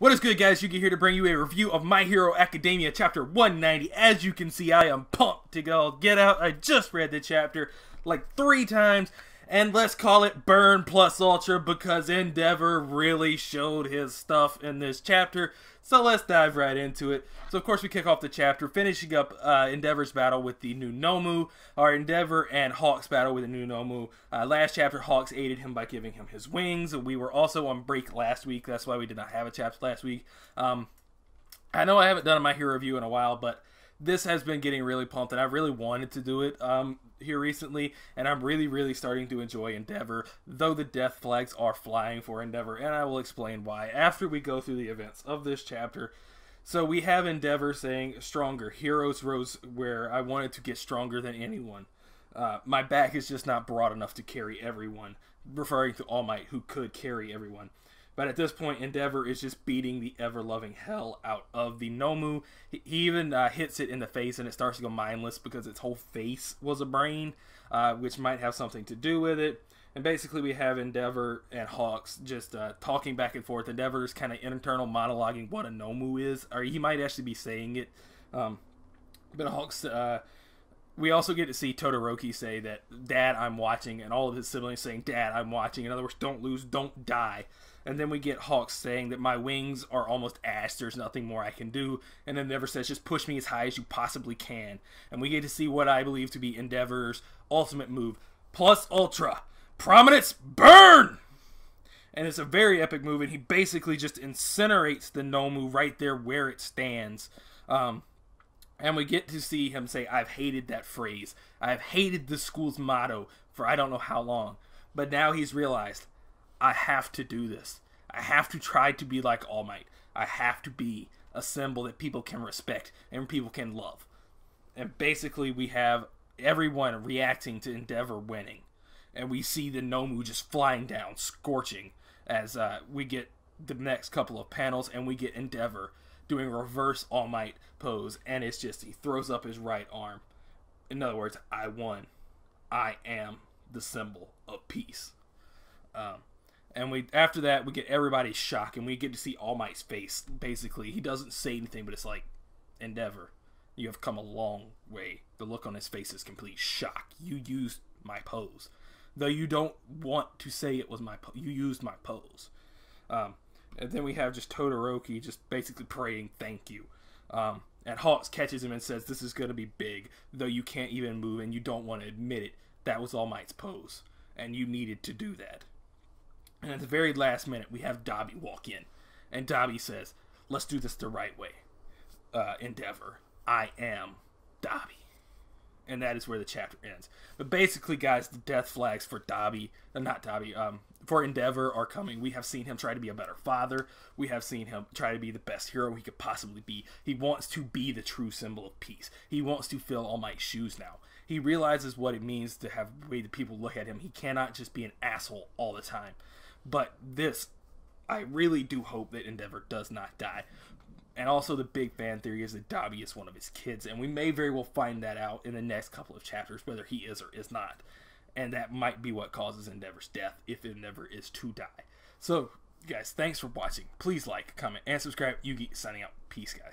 What is good, guys? Yugi here to bring you a review of My Hero Academia Chapter 190. As you can see, I am pumped to go get out. I just read the chapter like three times, and let's call it Burn Plus Ultra because Endeavor really showed his stuff in this chapter. So let's dive right into it. So of course we kick off the chapter, finishing up uh, Endeavor's battle with the new Nomu, our Endeavor and Hawks battle with the new Nomu. Uh, last chapter, Hawks aided him by giving him his wings. We were also on break last week, that's why we did not have a chapter last week. Um, I know I haven't done my hero review in a while, but this has been getting really pumped, and I really wanted to do it um, here recently, and I'm really, really starting to enjoy Endeavor, though the death flags are flying for Endeavor, and I will explain why after we go through the events of this chapter. So we have Endeavor saying, Stronger. Heroes rose where I wanted to get stronger than anyone. Uh, my back is just not broad enough to carry everyone, referring to All Might, who could carry everyone. But at this point, Endeavor is just beating the ever loving hell out of the Nomu. He, even uh, hits it in the face and it starts to go mindless because its whole face was a brain, uh, which might have something to do with it. And basically, we have Endeavor and Hawks just uh, talking back and forth. Endeavor's kind of internal monologuing what a Nomu is, or he might actually be saying it. Um, but Hawks uh, we also get to see Todoroki say that, Dad, I'm watching, and all of his siblings saying, Dad, I'm watching. In other words, don't lose, don't die. And then we get Hawks saying that my wings are almost ash, there's nothing more I can do. And then Endeavor says, just push me as high as you possibly can. And we get to see what I believe to be Endeavor's ultimate move, Plus Ultra. Prominence, burn! And it's a very epic move, and he basically just incinerates the Nomu right there where it stands. Um, and we get to see him say, I've hated that phrase. I've hated the school's motto for I don't know how long. But now he's realized, I have to do this. I have to try to be like All Might. I have to be a symbol that people can respect and people can love. And basically, we have everyone reacting to Endeavor winning. And we see the Nomu just flying down, scorching, as uh, we get the next couple of panels and we get Endeavor doing reverse All Might pose, and it's just he throws up his right arm. In other words, I won. I am the symbol of peace. Um, and we after that we get everybody's shock, and we get to see All Might's face. Basically, he doesn't say anything, but it's like Endeavor. You have come a long way. The look on his face is complete shock. You used my pose, though you don't want to say it was my. Po- you used my pose. Um, and then we have just Todoroki just basically praying thank you. Um, and Hawks catches him and says, This is going to be big, though you can't even move and you don't want to admit it. That was All Might's pose, and you needed to do that. And at the very last minute, we have Dabi walk in, and Dabi says, Let's do this the right way. Uh, Endeavor, I am Dabi and that is where the chapter ends. But basically, guys, the death flags for Dabi, uh, not Dabi, um, for Endeavor are coming. We have seen him try to be a better father. We have seen him try to be the best hero he could possibly be. He wants to be the true symbol of peace. He wants to fill All Might's shoes now. He realizes what it means to have the way that people look at him. He cannot just be an asshole all the time. But this, I really do hope that Endeavor does not die. And also, the big fan theory is that Dabi is one of his kids, and we may very well find that out in the next couple of chapters, whether he is or is not. And that might be what causes Endeavor's death if Endeavor is to die. So, guys, thanks for watching. Please like, comment, and subscribe. Yugi signing out. Peace, guys.